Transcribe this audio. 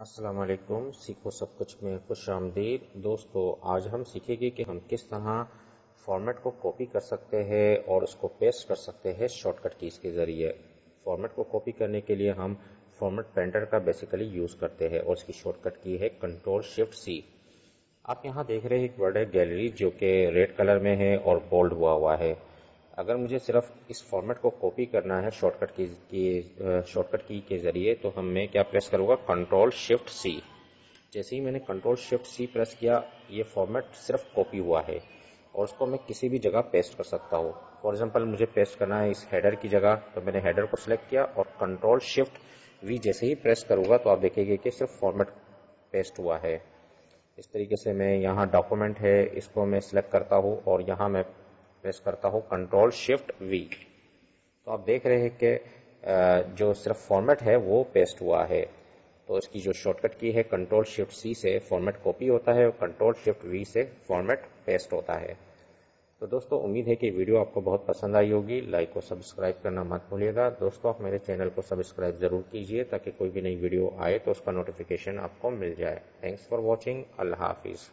अस्सलाम वालेकुम सीखो सब कुछ में खुश आमदीद। दोस्तों, आज हम सीखेंगे कि हम किस तरह फॉर्मेट को कॉपी कर सकते हैं और उसको पेस्ट कर सकते हैं शॉर्टकट के ज़रिए। फॉर्मेट को कॉपी करने के लिए हम फॉर्मेट पेंटर का बेसिकली यूज़ करते हैं और उसकी शॉर्टकट की है कंट्रोल शिफ्ट सी आप यहाँ देख रहे हैं एक वर्ड है गैलरी जो कि रेड कलर में है और बोल्ड हुआ हुआ है। अगर मुझे सिर्फ़ इस फॉर्मेट को कॉपी करना है शॉर्टकट की, शॉर्टकट की के ज़रिए तो हम मैं क्या प्रेस करूँगा? कंट्रोल शिफ्ट सी जैसे ही मैंने कंट्रोल शिफ्ट सी प्रेस किया ये फॉर्मेट सिर्फ़ कॉपी हुआ है और उसको मैं किसी भी जगह पेस्ट कर सकता हूँ। फॉर एग्ज़ाम्पल मुझे पेस्ट करना है इस हेडर की जगह तो मैंने हेडर को सिलेक्ट किया और कंट्रोल शिफ्ट वी जैसे ही प्रेस करूँगा तो आप देखेंगे कि सिर्फ़ फॉर्मेट पेस्ट हुआ है। इस तरीके से मैं यहाँ डॉक्यूमेंट है इसको मैं सिलेक्ट करता हूँ और यहाँ मैं प्रेस करता हूँ कंट्रोल शिफ्ट वी तो आप देख रहे हैं कि जो सिर्फ़ फॉर्मेट है, वो पेस्ट हुआ है। तो इसकी जो शॉर्टकट की है कंट्रोल शिफ्ट सी से फॉर्मेट कॉपी होता है और कंट्रोल शिफ्ट वी से फॉर्मेट पेस्ट होता है। तो दोस्तों, उम्मीद है कि वीडियो आपको बहुत पसंद आई होगी। लाइक और सब्सक्राइब करना मत भूलिएगा। दोस्तों, आप मेरे चैनल को सब्सक्राइब ज़रूर कीजिए ताकि कोई भी नई वीडियो आए तो उसका नोटिफिकेशन आपको मिल जाए। थैंक्स फॉर वॉचिंग अल्लाह हाफिज़।